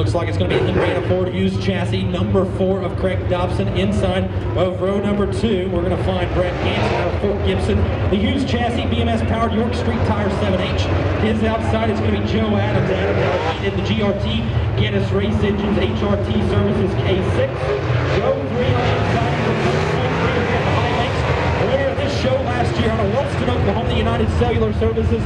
Looks like it's going to be Indiana Ford Hughes chassis number four of Craig Dobson inside of row number two. We're going to find Brett Hanson out of Fort Gibson. The Hughes chassis BMS powered York Street Tire 7H. His outside is going to be Joe Adams. Adams in the GRT Guinness Race Engines HRT Services K6. Joe three this show last year out of Wellston, Oklahoma, the United Cellular Services.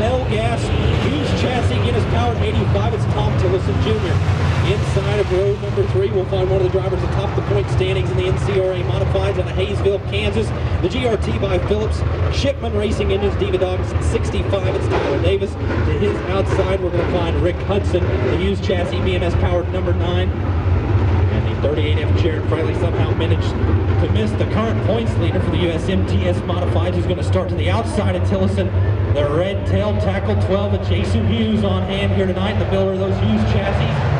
Bell Gas, Hughes chassis, Guinness 85. It's Tom Tillison Jr. Inside of row number three, we'll find one of the drivers atop the point standings in the NCRA Modifieds out of Haysville, Kansas. The GRT by Phillips. Shipman Racing Engines, Diva Dogs 65. It's Tyler Davis. To his outside, we're going to find Rick Hudson, the Hughes chassis, BMS powered number nine. And the 38F Jared Fraley somehow managed to miss the current points leader for the USMTS Modifieds, who's going to start to the outside of Tillison. The red tail tackle 12 of Jason Hughes on hand here tonight. The builder of those Hughes chassis